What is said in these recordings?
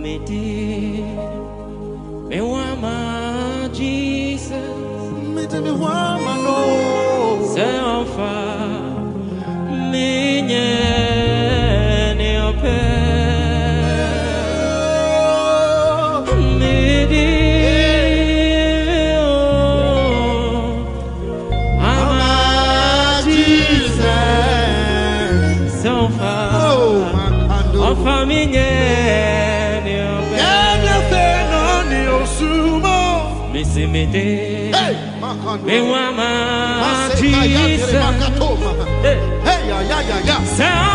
me di me want my Jesus Mete mi wama no. on fire me nye ni ope me di você me deu Ei, ei, ei, Ei, ei.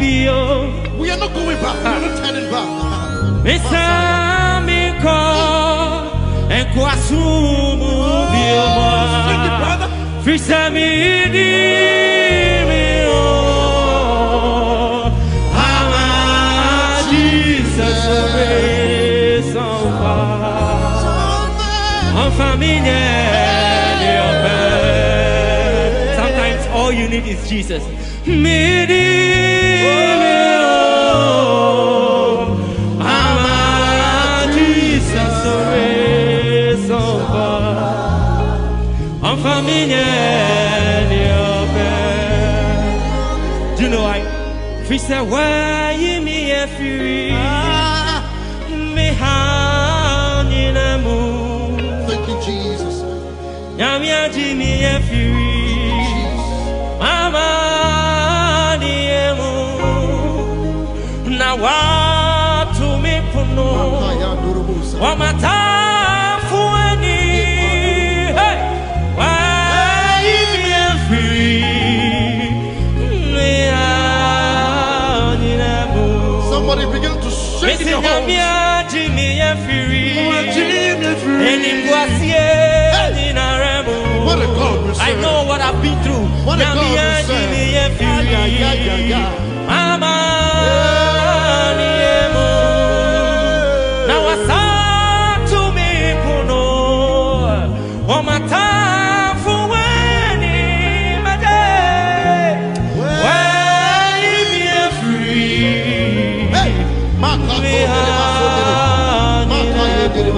We are not going back. We are not turning back. And kwasumu bioma. Thank you, brother. Frisa mi di mi o. Ama Jesus praise on fire. En famille, Sometimes all you need is Jesus. Do you know why? He said, why me a fury? Ah, Me hanging mu. Thank you, Jesus. Nyame agye me afiri mama deɛ mu na wato me pono Makaya Durubusa. Jimmy free. Enimbuasie nyinara mu. What a God we I know what I've been through. What a God we serve. agye me afiri. Ay, ay, ay, ay, ay. Mama ni emu. Na wasatu mi ما قا يدري